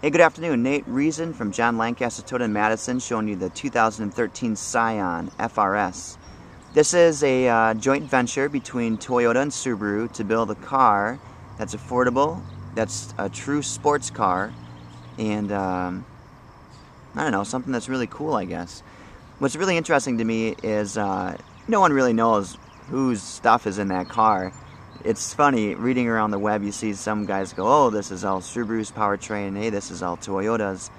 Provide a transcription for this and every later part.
Hey, good afternoon. Nate Riesen from Jon Lancaster Toyota in Madison showing you the 2013 Scion FRS. This is a uh, joint venture between Toyota and Subaru to build a car that's affordable, that's a true sports car, and um, I don't know, something that's really cool, I guess. What's really interesting to me is uh, no one really knows whose stuff is in that car it's funny reading around the web. You see some guys go, "Oh, this is all Subaru's powertrain. Hey, this is all Toyota's."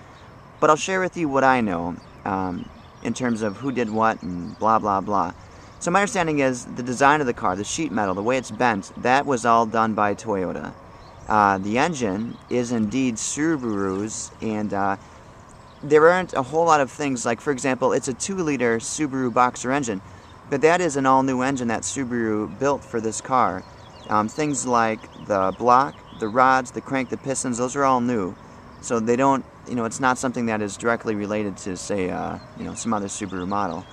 But I'll share with you what I know um, in terms of who did what and blah blah blah. So my understanding is the design of the car, the sheet metal, the way it's bent, that was all done by Toyota. Uh, the engine is indeed Subaru's, and uh, there aren't a whole lot of things like, for example, it's a two-liter Subaru Boxer engine, but that is an all-new engine that Subaru built for this car. Um, things like the block, the rods, the crank, the pistons, those are all new. So they don't, you know, it's not something that is directly related to, say, uh, you know, some other Subaru model.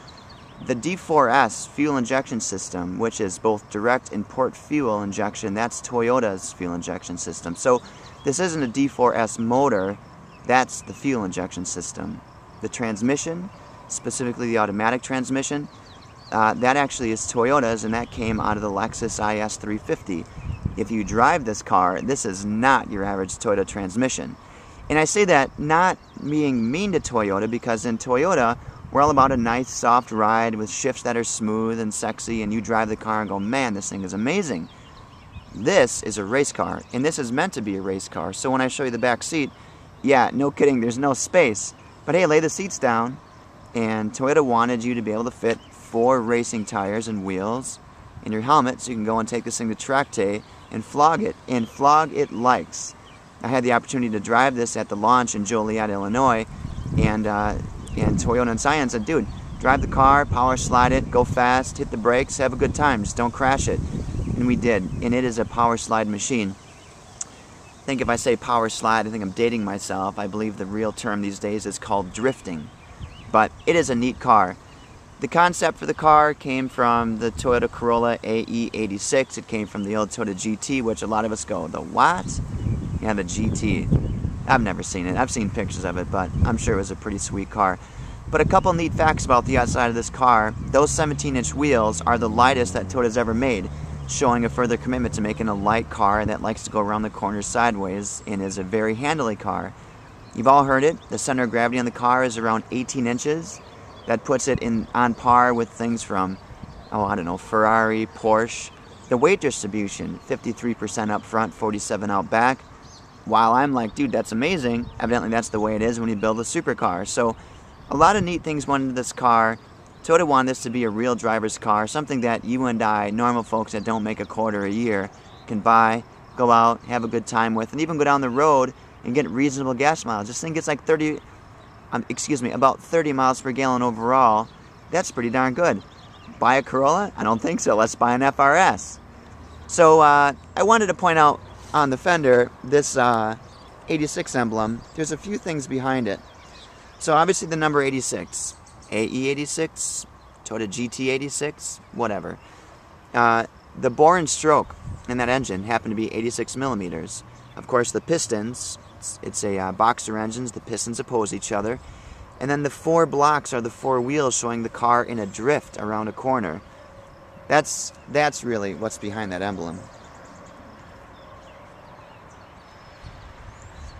The D4S fuel injection system, which is both direct and port fuel injection, that's Toyota's fuel injection system. So this isn't a D4S motor, that's the fuel injection system. The transmission, specifically the automatic transmission, uh, that actually is Toyota's, and that came out of the Lexus IS 350. If you drive this car, this is not your average Toyota transmission. And I say that not being mean to Toyota because in Toyota, we're all about a nice soft ride with shifts that are smooth and sexy, and you drive the car and go, man, this thing is amazing. This is a race car, and this is meant to be a race car. So when I show you the back seat, yeah, no kidding, there's no space. But hey, lay the seats down, and Toyota wanted you to be able to fit four racing tires and wheels in your helmet so you can go and take this thing to track day and flog it, and flog it likes. I had the opportunity to drive this at the launch in Joliet, Illinois, and uh, and Toyota and Scion said, dude, drive the car, power slide it, go fast, hit the brakes, have a good time, just don't crash it. And we did, and it is a power slide machine. I think if I say power slide, I think I'm dating myself. I believe the real term these days is called drifting. But it is a neat car. The concept for the car came from the Toyota Corolla AE86. It came from the old Toyota GT, which a lot of us go, the what? Yeah, the GT. I've never seen it. I've seen pictures of it, but I'm sure it was a pretty sweet car. But a couple neat facts about the outside of this car. Those 17-inch wheels are the lightest that Toyota's ever made, showing a further commitment to making a light car that likes to go around the corners sideways and is a very handily car. You've all heard it. The center of gravity on the car is around 18 inches that puts it in on par with things from, oh, I don't know, Ferrari, Porsche. The weight distribution, 53% up front, 47 out back. While I'm like, dude, that's amazing. Evidently, that's the way it is when you build a supercar. So, a lot of neat things went into this car. Toyota wanted this to be a real driver's car, something that you and I, normal folks that don't make a quarter a year, can buy, go out, have a good time with, and even go down the road and get reasonable gas mileage. This thing gets like 30, um, excuse me, about 30 miles per gallon overall. That's pretty darn good. Buy a Corolla? I don't think so. Let's buy an FRS. So uh, I wanted to point out on the fender this uh, 86 emblem. There's a few things behind it. So obviously the number 86, AE86, Toyota GT86, whatever. Uh, the bore and stroke in that engine happened to be 86 millimeters. Of course, the pistons it's, it's a uh, boxer engines. The pistons oppose each other. And then the four blocks are the four wheels showing the car in a drift around a corner. That's, that's really what's behind that emblem.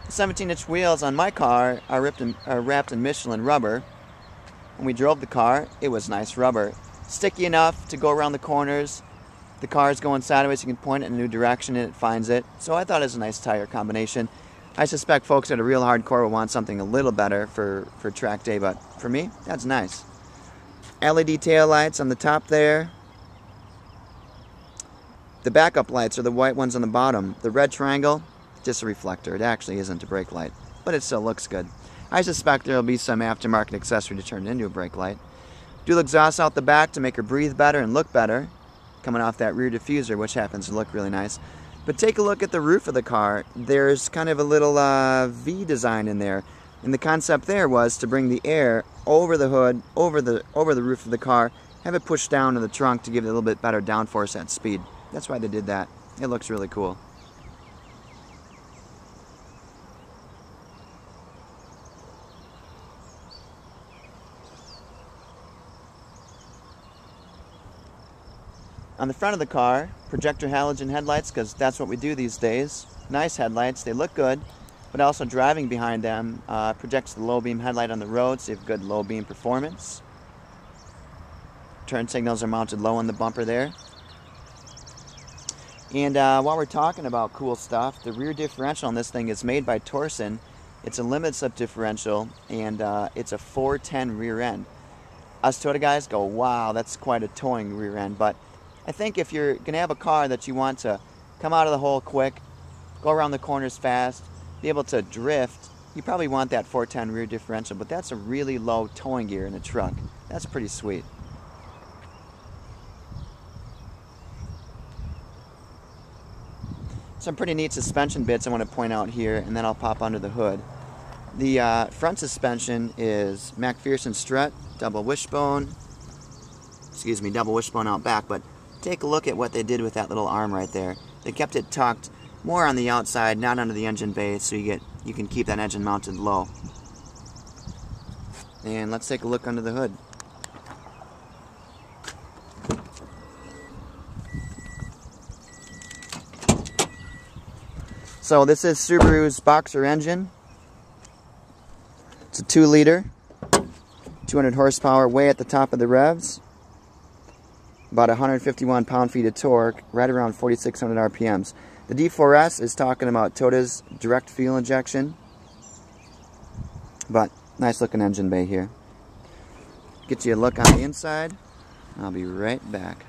17 inch wheels on my car are, in, are wrapped in Michelin rubber. When we drove the car, it was nice rubber. Sticky enough to go around the corners. The car is going sideways, you can point it in a new direction and it finds it. So I thought it was a nice tire combination. I suspect folks that are real hardcore will want something a little better for, for track day, but for me, that's nice. LED tail lights on the top there. The backup lights are the white ones on the bottom. The red triangle, just a reflector. It actually isn't a brake light, but it still looks good. I suspect there will be some aftermarket accessory to turn it into a brake light. Dual exhaust out the back to make her breathe better and look better, coming off that rear diffuser, which happens to look really nice. But take a look at the roof of the car. There's kind of a little uh, V design in there. And the concept there was to bring the air over the hood, over the, over the roof of the car, have it pushed down to the trunk to give it a little bit better downforce at speed. That's why they did that. It looks really cool. On the front of the car, projector halogen headlights, because that's what we do these days. Nice headlights, they look good, but also driving behind them uh, projects the low beam headlight on the road, so you have good low beam performance. Turn signals are mounted low on the bumper there. And uh, while we're talking about cool stuff, the rear differential on this thing is made by Torsen. It's a limit slip differential, and uh, it's a 410 rear end. Us Toyota guys go, wow, that's quite a towing rear end. But I think if you're going to have a car that you want to come out of the hole quick, go around the corners fast, be able to drift, you probably want that 410 rear differential. But that's a really low towing gear in a truck. That's pretty sweet. Some pretty neat suspension bits I want to point out here, and then I'll pop under the hood. The uh, front suspension is MacPherson strut, double wishbone, excuse me, double wishbone out back, but take a look at what they did with that little arm right there. They kept it tucked more on the outside, not under the engine bay, so you get you can keep that engine mounted low. And let's take a look under the hood. So this is Subaru's Boxer engine. It's a 2 liter, 200 horsepower, way at the top of the revs. About 151 pound-feet of torque, right around 4,600 RPMs. The D4S is talking about Toyota's direct fuel injection. But nice looking engine bay here. Get you a look on the inside. I'll be right back.